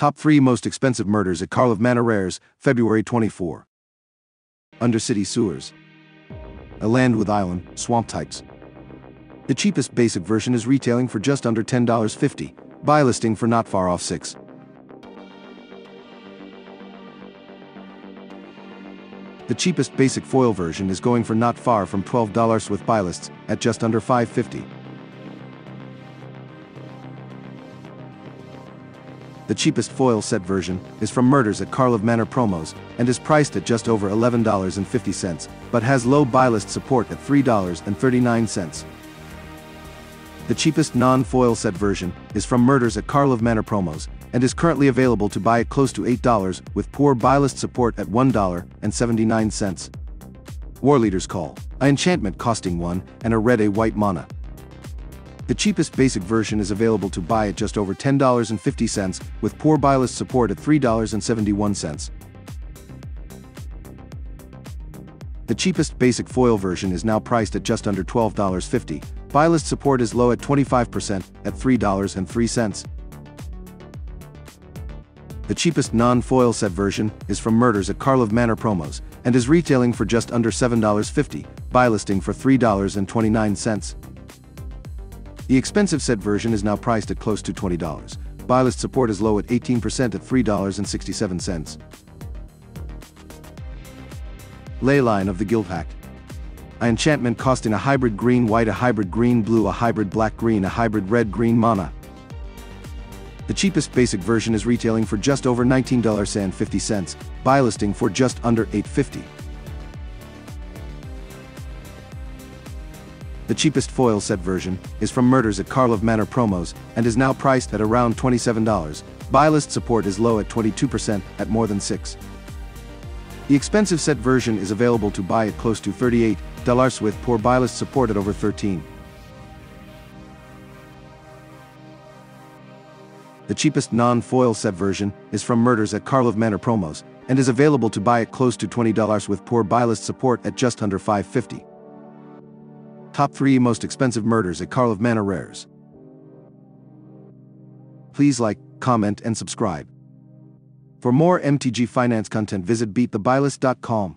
Top 3 Most Expensive Murders at Karlov Manor Rares, February 24. Undercity Sewers. A land with island, swamp types. The cheapest basic version is retailing for just under $10.50, buy listing for not far off 6. The cheapest basic foil version is going for not far from $12 with buy lists at just under 550. The cheapest foil set version is from Murders at Karlov Manor Promos and is priced at just over $11.50, but has low buy list support at $3.39. The cheapest non-foil set version is from Murders at Karlov Manor Promos and is currently available to buy at close to $8 with poor buy list support at $1.79. Warleader's Call, a enchantment costing 1 and a red a white mana. The cheapest basic version is available to buy at just over $10.50 with poor buy list support at $3.71. The cheapest basic foil version is now priced at just under $12.50. Buy list support is low at 25% at $3.03. The cheapest non-foil set version is from Murders at Karlov Manor Promos and is retailing for just under $7.50, buy listing for $3.29. The expensive set version is now priced at close to $20. Buy list support is low at 18% at $3.67. Leyline of the Guildpact. A enchantment costing a hybrid green-white, a hybrid green-blue, a hybrid black-green, a hybrid red-green mana. The cheapest basic version is retailing for just over $19.50, buy listing for just under $8.50. The cheapest foil set version is from Murders at Karlov Manor Promos and is now priced at around $27. Buy list support is low at 22% at more than 6. The expensive set version is available to buy at close to $38 with poor buy list support at over 13. The cheapest non-foil set version is from Murders at Karlov Manor Promos and is available to buy at close to $20 with poor buy list support at just under $5.50. Top 3 Most Expensive Murders at Karlov Manor Rares. Please like, comment, and subscribe. For more MTG Finance content visit beatthebuylist.com.